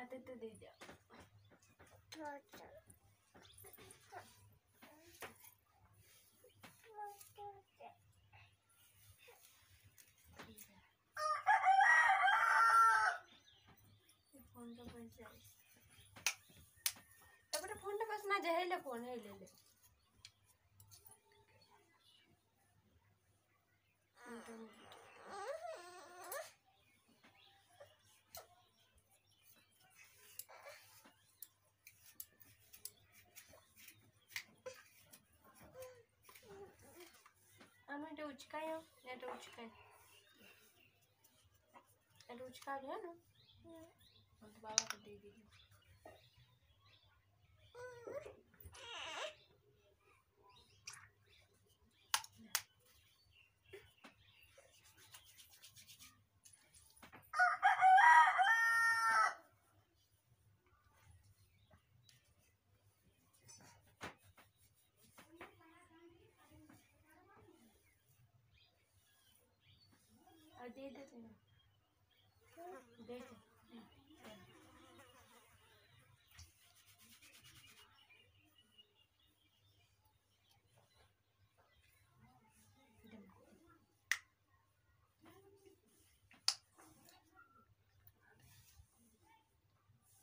आते तो दे तो जाओ फ़ोन तो का फ़ोन ना जहरीला फ़ोन है ले ले। uciekają? Nie, to uciekają. Это учка, да? Ну, два лапа, да, видимо. दे दीजिए और दे देते ना दे दे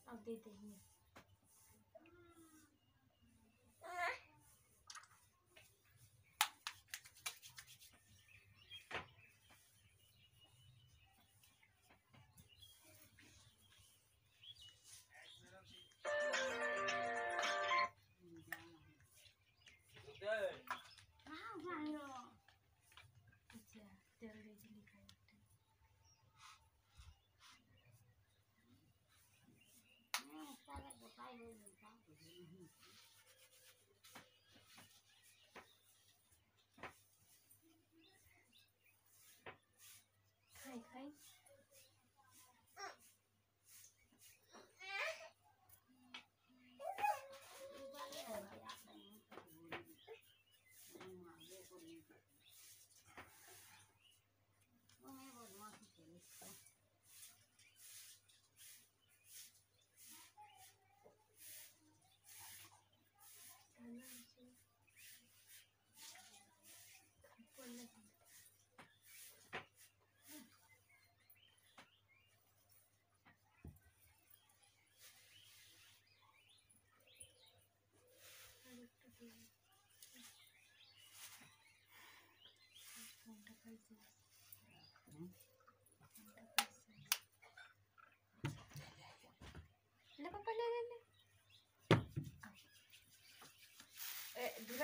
अब दे देंगे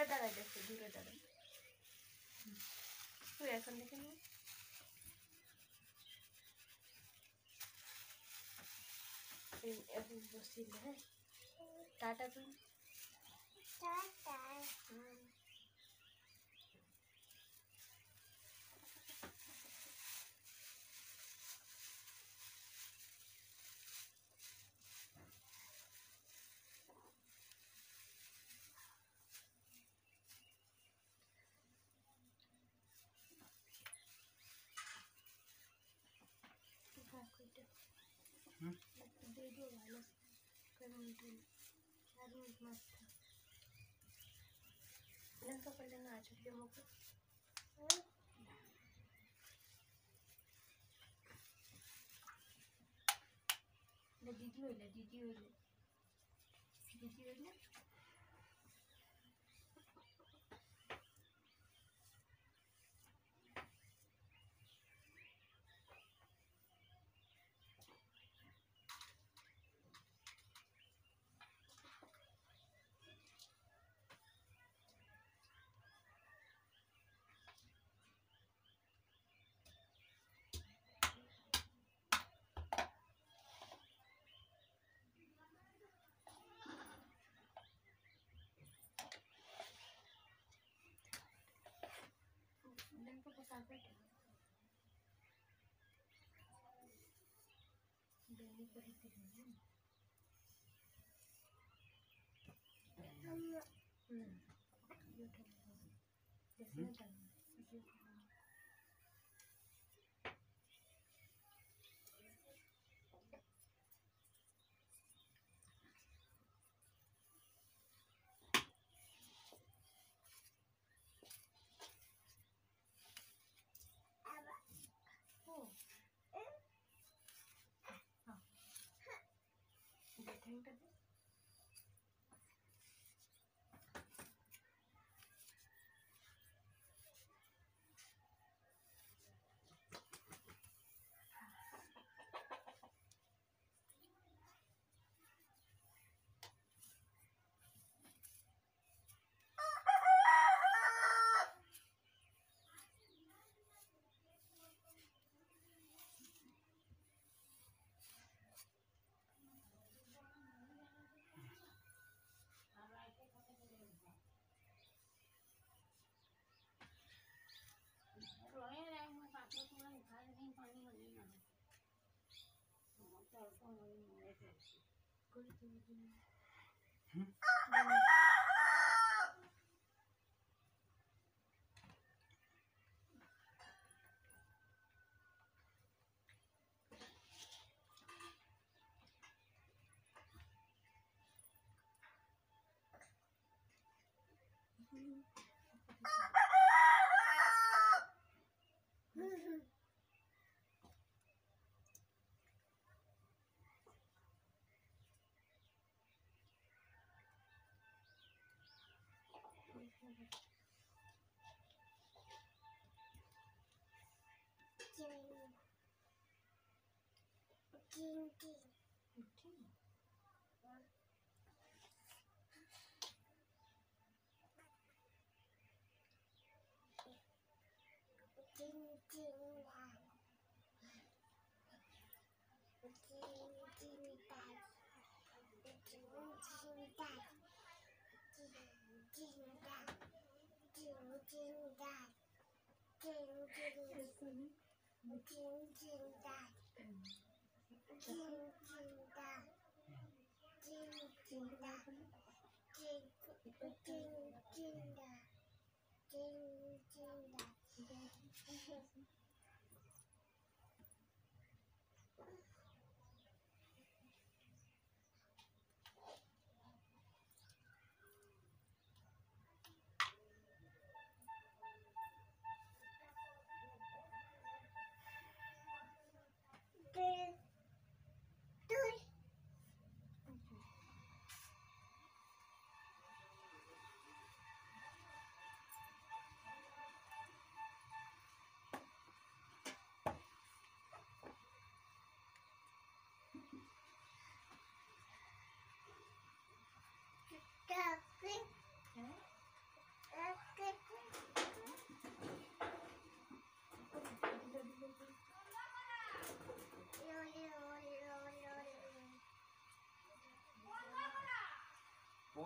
দূরে দাঁড়াই দেখো দূরে দাঁড়াই তুই এখন দেখে নে। এই এখন বসছিল হ্যাঁ। টাটা তুমি হুম। कर मिनट चार मिनट मस्त था इनका कर लेना आज के मौके ले दीदी होइले दीदी होइले दीदी होइले Hmm. Hmm. টাইমটাতে うん。金币。金金啊！金金蛋，金金蛋，金金蛋，金金蛋，金金金金蛋。ちん的んだ、的んちんだ、的ん。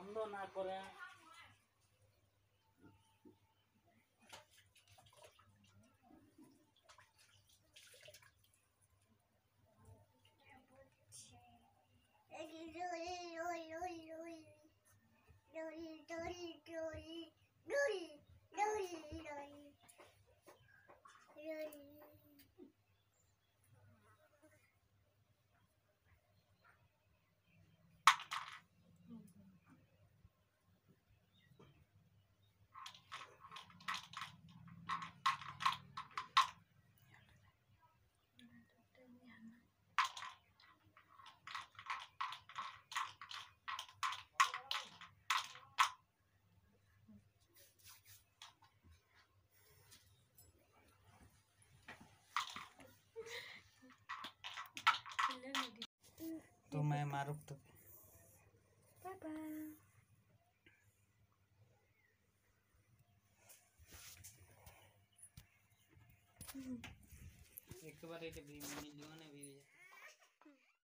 বন্ধ না করে तो मैं मारूफ तो। पापा एक बार एक भी मिलियन भी